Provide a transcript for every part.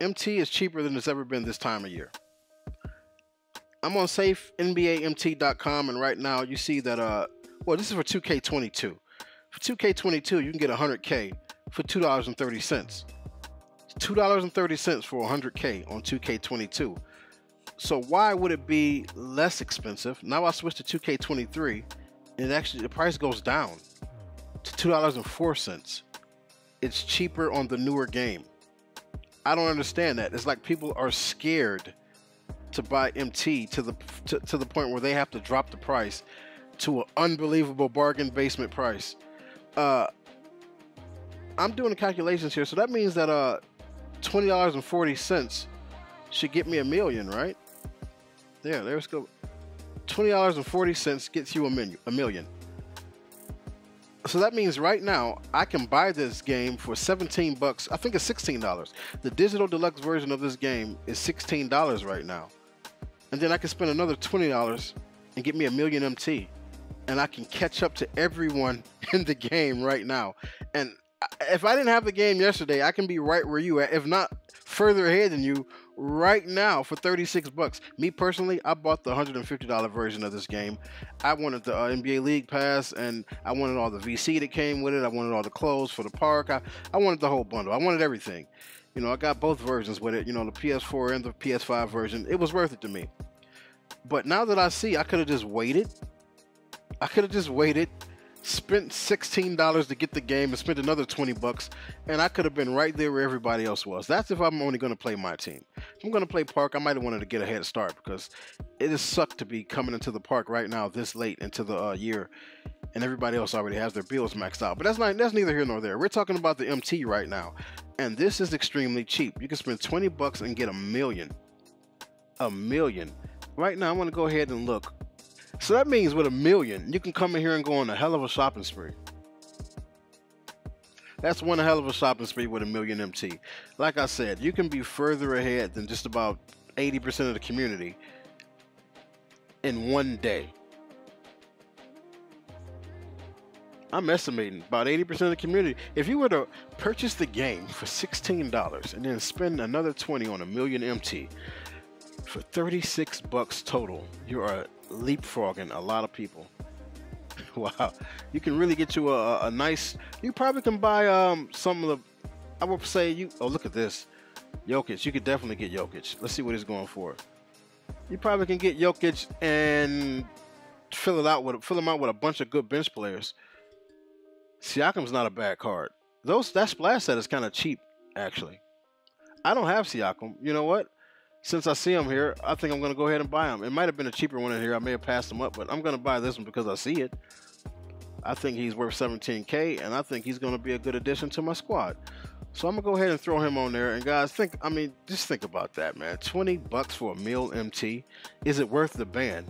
MT is cheaper than it's ever been this time of year. I'm on safeNBAMT.com, and right now you see that. Uh, well, this is for 2K22. For 2K22, you can get 100K for two dollars and thirty cents. Two dollars and thirty cents for 100K on 2K22. So why would it be less expensive? Now I switch to 2K23, and actually the price goes down to two dollars and four cents. It's cheaper on the newer game. I don't understand that. It's like people are scared to buy MT to the to, to the point where they have to drop the price to an unbelievable bargain basement price. Uh, I'm doing the calculations here, so that means that uh, twenty dollars and forty cents should get me a million, right? There, let's go. Twenty dollars and forty cents gets you a million. A million. So that means right now I can buy this game for 17 bucks. I think it's $16. The digital deluxe version of this game is $16 right now and then I can spend another twenty dollars and get me a million MT, and I can catch up to everyone in the game right now. And uh, if I didn't have the game yesterday, I can be right where you at, if not further ahead than you right now for 36 bucks. Me personally, I bought the $150 version of this game. I wanted the uh, NBA League Pass and I wanted all the VC that came with it. I wanted all the clothes for the park. I, I wanted the whole bundle. I wanted everything. You know, I got both versions with it, you know, the PS4 and the PS5 version. It was worth it to me. But now that I see, I could have just waited. I could have just waited, spent $16 to get the game and spent another 20 bucks, and I could have been right there where everybody else was. That's if I'm only going to play my team. If I'm going to play park, I might have wanted to get a head start because it is sucked to be coming into the park right now this late into the uh, year and everybody else already has their bills maxed out. But that's not that's neither here nor there. We're talking about the MT right now and this is extremely cheap. You can spend 20 bucks and get a million. A million. Right now, I'm going to go ahead and look. So that means with a million, you can come in here and go on a hell of a shopping spree. That's one hell of a shopping spree with a million MT. Like I said, you can be further ahead than just about 80% of the community in one day. I'm estimating about 80% of the community. If you were to purchase the game for $16 and then spend another 20 on a million MT for 36 bucks total, you are leapfrogging a lot of people. wow. You can really get you a, a nice, you probably can buy um, some of the, I would say you, oh look at this. Jokic, you could definitely get Jokic. Let's see what he's going for. You probably can get Jokic and fill it out with fill him out with a bunch of good bench players. Siakam's not a bad card. Those that splash set is kind of cheap, actually. I don't have Siakam. You know what? Since I see him here, I think I'm going to go ahead and buy him. It might have been a cheaper one in here. I may have passed him up, but I'm going to buy this one because I see it. I think he's worth 17k, and I think he's going to be a good addition to my squad. So I'm gonna go ahead and throw him on there. And guys, think I mean, just think about that, man. 20 bucks for a meal MT. Is it worth the ban?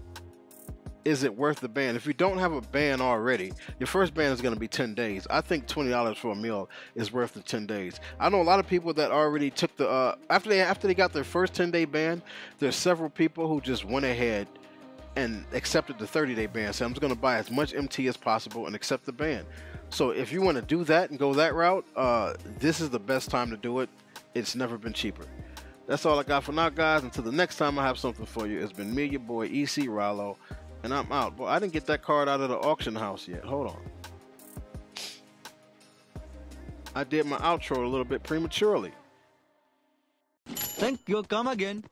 Is it worth the ban? If you don't have a ban already, your first ban is going to be 10 days. I think $20 for a meal is worth the 10 days. I know a lot of people that already took the uh, after they after they got their first 10 day ban. There's several people who just went ahead and accepted the 30 day ban. So I'm just going to buy as much MT as possible and accept the ban. So if you want to do that and go that route, uh, this is the best time to do it. It's never been cheaper. That's all I got for now, guys. Until the next time I have something for you, it's been me, your boy EC Rollo and I'm out. But I didn't get that card out of the auction house yet. Hold on. I did my outro a little bit prematurely. Thank you. Come again.